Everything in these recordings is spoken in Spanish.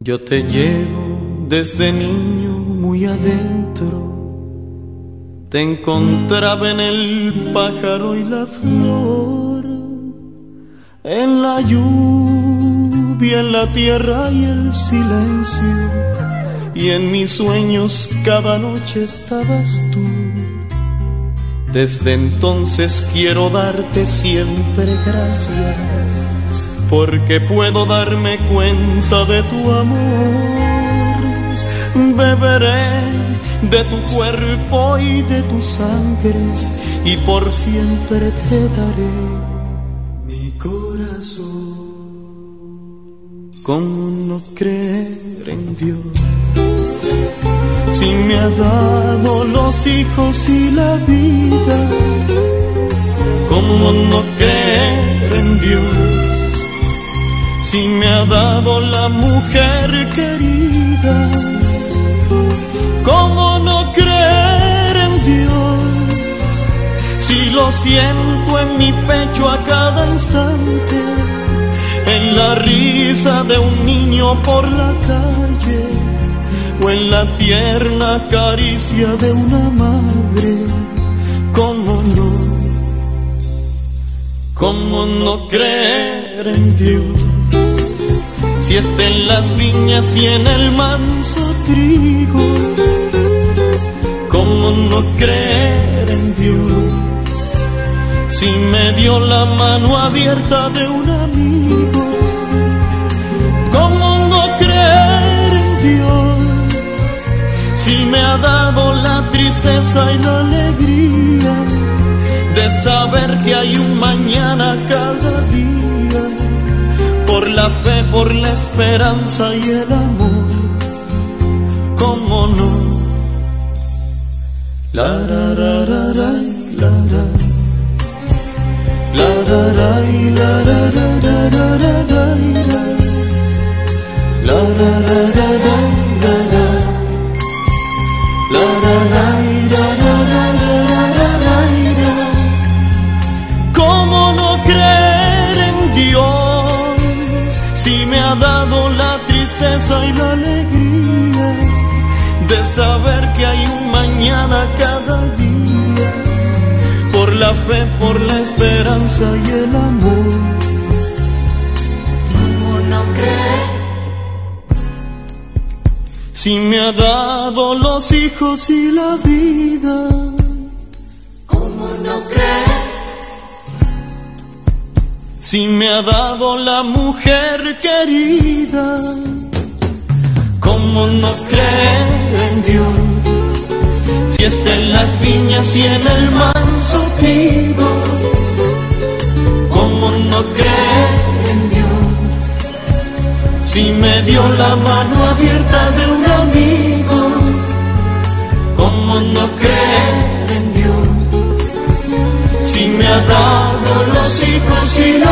Yo te llevo desde niño muy adentro. Te encontraba en el pájaro y la flor, en la lluvia, en la tierra y el silencio. Y en mis sueños cada noche estabas tú. Desde entonces quiero darte siempre gracias porque puedo darme cuenta de tu amor. Beberé de tu cuerpo y de tu sangre y por siempre te daré mi corazón. ¿Cómo no creer en Dios? Si me ha dado los hijos y la vida, ¿cómo no creer en Dios? Si me ha dado la mujer querida? ¿Cómo no creer en Dios? Si lo siento en mi pecho a cada instante, en la risa de un niño por la calle, o en la tierna caricia de una madre, ¿cómo no? ¿Cómo no creer en Dios? Si está en las viñas y en el manso trigo, ¿cómo no creer en Dios? Si me dio la mano abierta de un amigo, ¿cómo no creer en Dios? Si me ha dado la tristeza y la alegría de saber que hay un mañana cada por la esperanza y el amor. ¿Cómo no? La ra ra ra ra la ra. La ra ra la ra ra ra ra ra ra. La ra ra si me ha dado la tristeza y la alegría de saber que hay un mañana cada día, por la fe, por la esperanza y el amor. ¿Cómo no creer? Si me ha dado los hijos y la vida, si me ha dado la mujer querida. ¿Cómo no creer en Dios? Si está en las viñas y en el manso trigo. ¿Cómo no creer en Dios? Si me dio la mano abierta de un amigo. ¿Cómo no creer en Dios? Si me ha dado los hijos y la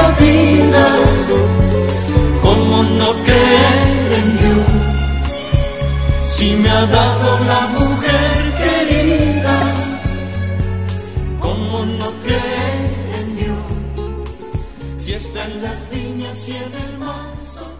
en las viñas y en el manso